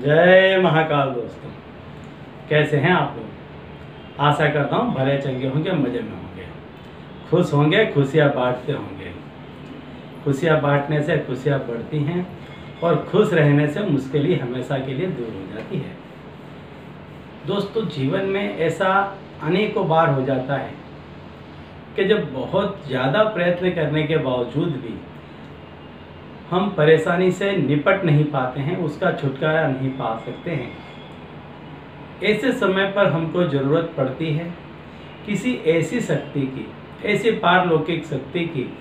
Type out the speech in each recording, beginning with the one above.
जय महाकाल दोस्तों। कैसे हैं आप लोग? आशा करता हूँ भले चंगे होंगे, मज़े में होंगे। खुश होंगे, खुशियाँ बांटते होंगे। खुशियाँ बांटने से खुशियाँ बढ़ती हैं और खुश रहने से मुश्किलें हमेशा के लिए दूर हो जाती है। दोस्तों, जीवन में ऐसा अनेकों बार हो जाता है कि जब बहुत ज़्यादा प्रयत्न करने के बावजूद भी हम परेशानी से निपट नहीं पाते हैं, उसका छुटकारा नहीं पा सकते हैं। ऐसे समय पर हमको ज़रूरत पड़ती है किसी ऐसी शक्ति की, ऐसी पारलौकिक शक्ति की,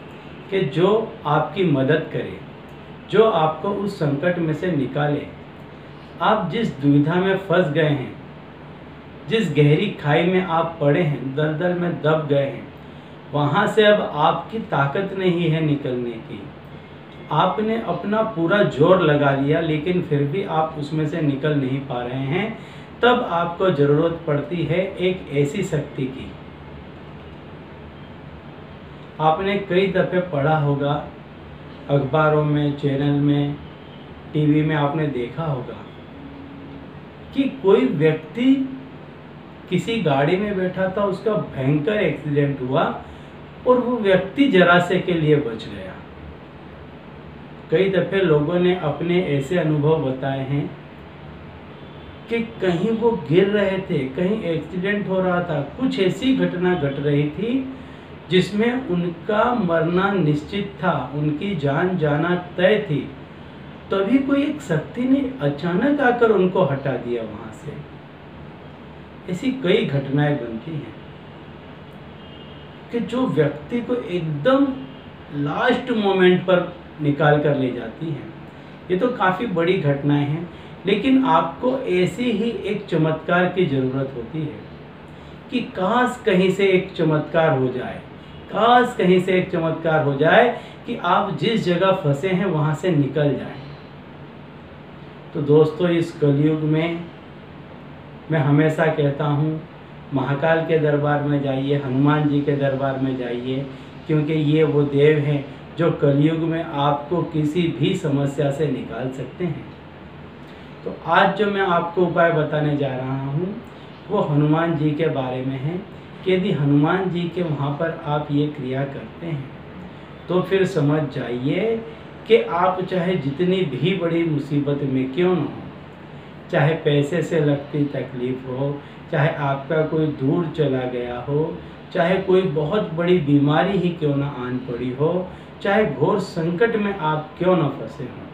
कि जो आपकी मदद करे, जो आपको उस संकट में से निकाले। आप जिस दुविधा में फंस गए हैं, जिस गहरी खाई में आप पड़े हैं, दलदल में दब गए हैं, वहाँ से अब आपकी ताकत नहीं है निकलने की। आपने अपना पूरा ज़ोर लगा लिया, लेकिन फिर भी आप उसमें से निकल नहीं पा रहे हैं। तब आपको ज़रूरत पड़ती है एक ऐसी शक्ति की। आपने कई दफ़े पढ़ा होगा, अखबारों में, चैनल में, टीवी में आपने देखा होगा कि कोई व्यक्ति किसी गाड़ी में बैठा था, उसका भयंकर एक्सीडेंट हुआ और वो व्यक्ति जरा से के लिए बच गया। कई दफ़े लोगों ने अपने ऐसे अनुभव बताए हैं कि कहीं वो गिर रहे थे, कहीं एक्सीडेंट हो रहा था, कुछ ऐसी घटना घट रही थी जिसमें उनका मरना निश्चित था, उनकी जान जाना तय थी। तभी कोई एक शक्ति ने अचानक आकर उनको हटा दिया वहाँ से। ऐसी कई घटनाएँ बनती हैं कि जो व्यक्ति को एकदम लास्ट मोमेंट पर निकाल कर ले जाती है। ये तो काफ़ी बड़ी घटनाएँ हैं, लेकिन आपको ऐसी ही एक चमत्कार की ज़रूरत होती है कि काश कहीं से एक चमत्कार हो जाए, काश कहीं से एक चमत्कार हो जाए कि आप जिस जगह फंसे हैं वहाँ से निकल जाएँ। तो दोस्तों, इस कलयुग में मैं हमेशा कहता हूँ, महाकाल के दरबार में जाइए, हनुमान जी के दरबार में जाइए, क्योंकि ये वो देव हैं जो कलयुग में आपको किसी भी समस्या से निकाल सकते हैं। तो आज जो मैं आपको उपाय बताने जा रहा हूँ, वो हनुमान जी के बारे में है कि यदि हनुमान जी के वहाँ पर आप ये क्रिया करते हैं तो फिर समझ जाइए कि आप चाहे जितनी भी बड़ी मुसीबत में क्यों ना हो, चाहे पैसे से लगती तकलीफ़ हो, चाहे आपका कोई दूर चला गया हो, चाहे कोई बहुत बड़ी बीमारी ही क्यों ना आन पड़ी हो चाहे घोर संकट में आप क्यों न फंसे हों।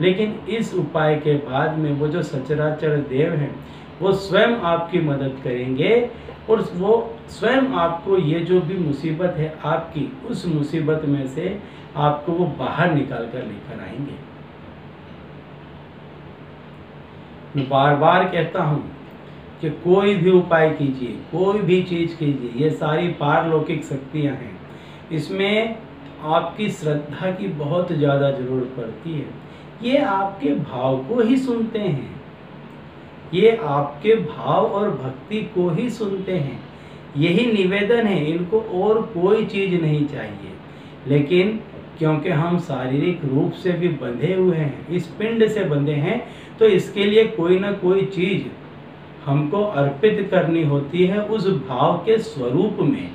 लेकिन इस उपाय के बाद में वो जो सचराचर देव हैं, वो स्वयं आपकी मदद करेंगे और वो स्वयं आपको ये जो भी मुसीबत है आपकी, उस मुसीबत में से आपको वो बाहर निकाल कर लेकर आएँगे। मैं बार बार कहता हूँ कि कोई भी उपाय कीजिए, कोई भी चीज़ कीजिए, ये सारी पारलौकिक शक्तियाँ हैं। इसमें आपकी श्रद्धा की बहुत ज़्यादा ज़रूरत पड़ती है। ये आपके भाव को ही सुनते हैं। ये आपके भाव और भक्ति को ही सुनते हैं। यही निवेदन है, इनको और कोई चीज़ नहीं चाहिए। लेकिन क्योंकि हम शारीरिक रूप से भी बंधे हुए हैं, इस पिंड से बंधे हैं तो इसके लिए कोई ना कोई चीज़ हमको अर्पित करनी होती है उस भाव के स्वरूप में।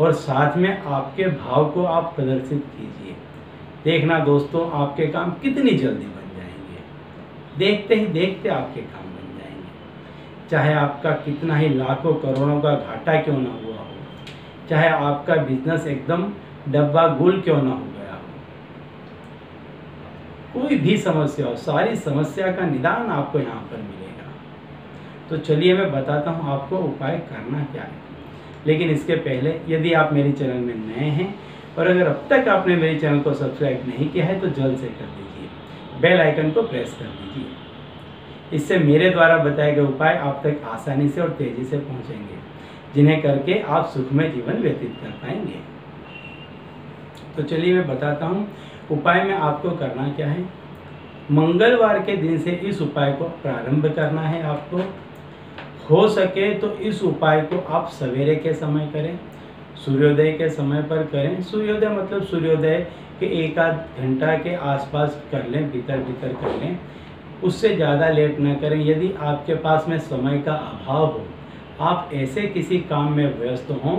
और साथ में आपके भाव को आप प्रदर्शित कीजिए। देखना दोस्तों, आपके काम कितनी जल्दी बन जाएँगे। देखते ही देखते आपके काम बन जाएँगे। चाहे आपका कितना ही लाखों करोड़ों का घाटा क्यों ना हुआ हो, चाहे आपका बिज़नेस एकदम डब्बा गुल क्यों ना हो गया हो। कोई भी समस्या हो, सारी समस्या का निदान आपको यहाँ पर मिलेगा। तो चलिए मैं बताता हूँ आपको उपाय करना क्या है। लेकिन इसके पहले यदि आप मेरे चैनल में नए हैं और अगर अब तक आपने मेरे चैनल को सब्सक्राइब नहीं किया है तो जल्द से कर दीजिए। बेल आइकन को प्रेस कर दीजिए। इससे मेरे द्वारा बताए गए उपाय आप तक आसानी से और तेज़ी से पहुँचेंगे, जिन्हें करके आप सुखमय जीवन व्यतीत कर पाएँगे। तो चलिए मैं बताता हूँ, उपाय में आपको करना क्या है। मंगलवार के दिन से इस उपाय को प्रारंभ करना है आपको। हो सके तो इस उपाय को आप सवेरे के समय करें, सूर्योदय के समय पर करें। सूर्योदय मतलब सूर्योदय के एक आध घंटा के आसपास कर लें, भीतर भीतर कर लें। उससे ज़्यादा लेट ना करें। यदि आपके पास में समय का अभाव हो, आप ऐसे किसी काम में व्यस्त हों,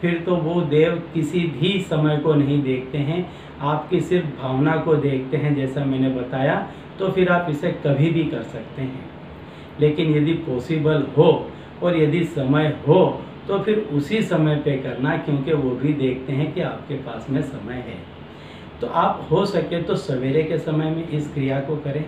फिर तो वो देव किसी भी समय को नहीं देखते हैं। आपकी सिर्फ़ भावना को देखते हैं, जैसा मैंने बताया तो फिर आप इसे कभी भी कर सकते हैं। लेकिन यदि पॉसिबल हो और यदि समय हो तो फिर उसी समय पे करना, क्योंकि वो भी देखते हैं कि आपके पास में समय है। तो आप हो सके तो सवेरे के समय में इस क्रिया को करें।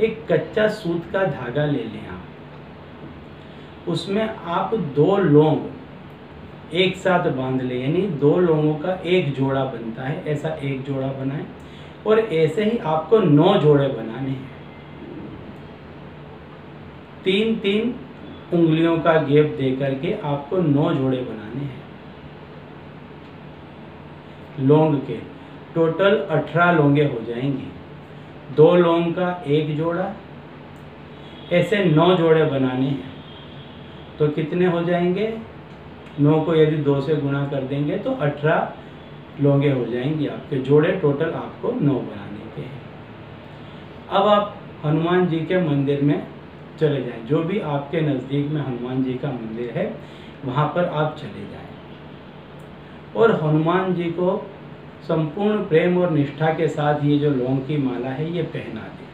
एक कच्चा सूत का धागा ले लें आप। उसमें आप दो लौंग एक साथ बाँध लें, यानी दो लोगों का एक जोड़ा बनता है, ऐसा एक जोड़ा बनाएँ, और ऐसे ही आपको नौ जोड़े बनाने हैं। तीन तीन उंगलियों का गैप दे करके आपको नौ जोड़े बनाने हैं। लौंग के। टोटल अठारह लौंगे हो जाएँगी। दो लौंग का एक जोड़ा। ऐसे नौ जोड़े बनाने हैं। तो कितने हो जाएँगे? नौ को यदि दो से गुणा कर देंगे तो अठारह लोंगे हो जाएँगे आपके जोड़े। टोटल आपको नौ बनाने के हैं। अब आप हनुमान जी के मंदिर में चले जाएँ। जो भी आपके नज़दीक में हनुमान जी का मंदिर है, वहाँ पर आप चले जाएँ। और हनुमान जी को संपूर्ण प्रेम और निष्ठा के साथ ये जो लौंग की माला है, ये पहना दें।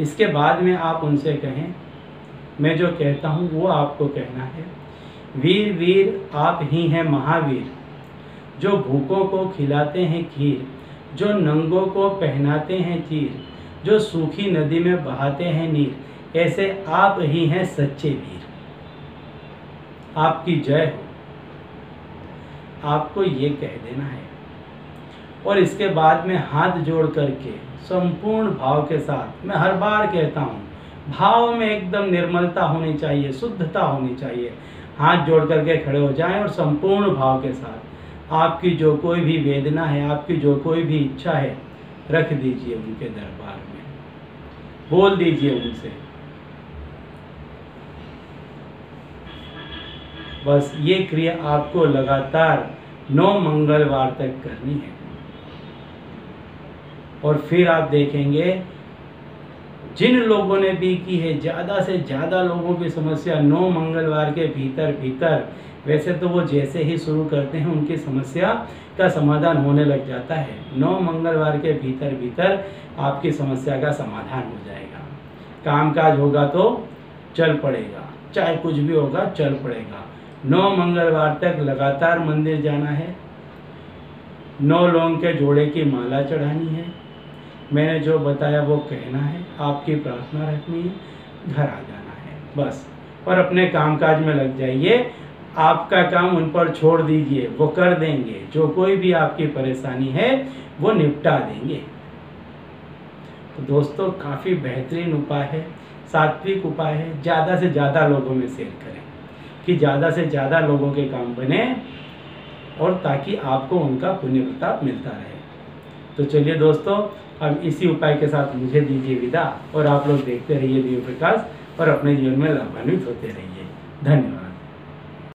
इसके बाद में आप उनसे कहें, मैं जो कहता हूँ, वो आपको कहना है। वीर वीर, आप ही हैं महावीर। जो भूखों को खिलाते हैं खीर, जो नंगों को पहनाते हैं चीर जो सूखी नदी में बहाते हैं नीर ऐसे आप ही हैं सच्चे वीर। आपकी जय हो। आपको ये कह देना है। और इसके बाद में हाथ जोड़ करके, संपूर्ण भाव के साथ, मैं हर बार कहता हूँ, भाव में एकदम निर्मलता होनी चाहिए, शुद्धता होनी चाहिए। हाथ जोड़ करके खड़े हो जाएँ और संपूर्ण भाव के साथ, आपकी जो कोई भी वेदना है, आपकी जो कोई भी इच्छा है, रख दीजिए उनके दरबार बोल दीजिए उनसे। बस ये क्रिया आपको लगातार नौ मंगलवार तक करनी है। और फिर आप देखेंगे जिन लोगों ने भी की है, ज़्यादा से ज़्यादा लोगों की समस्या नौ मंगलवार के भीतर भीतर। वैसे तो वो जैसे ही शुरू करते हैं, उनकी समस्या का समाधान होने लग जाता है। नौ मंगलवार के भीतर भीतर आपकी समस्या का समाधान हो जाएगा। कामकाज होगा तो चल पड़ेगा। चाहे कुछ भी होगा, चल पड़ेगा। नौ मंगलवार तक लगातार मंदिर जाना है। नौ लोग के जोड़े की माला चढ़ानी है। मैंने जो बताया वो कहना है, आपकी प्रार्थना रखनी है, घर आ जाना है, बस। और अपने कामकाज में लग जाइए, आपका काम उन पर छोड़ दीजिए, वो कर देंगे, जो कोई भी आपकी परेशानी है, वो निपटा देंगे। तो दोस्तों, काफ़ी बेहतरीन उपाय है, सात्विक उपाय है, ज़्यादा से ज़्यादा लोगों में शेयर करें, कि ज़्यादा से ज़्यादा लोगों के काम बने, और ताकि आपको उनका पुण्य प्रताप मिलता रहे। तो चलिए दोस्तों, अब इसी उपाय के साथ मुझे दीजिए विदा और आप लोग देखते रहिए दिव्य प्रकाश और अपने जीवन में लाभान्वित होते रहिए। धन्यवाद।